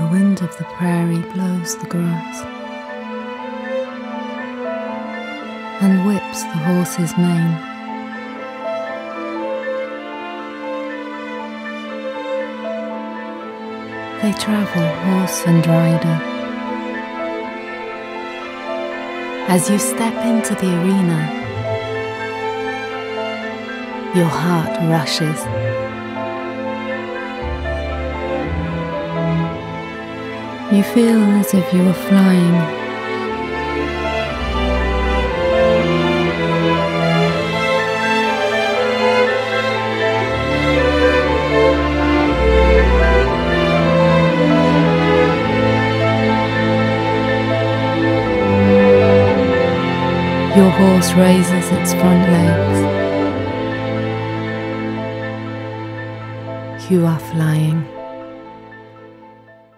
The wind of the prairie blows the grass and whips the horse's mane. They travel horse and rider. As you step into the arena, your heart rushes. You feel as if you were flying. Your horse raises its front legs. You are flying.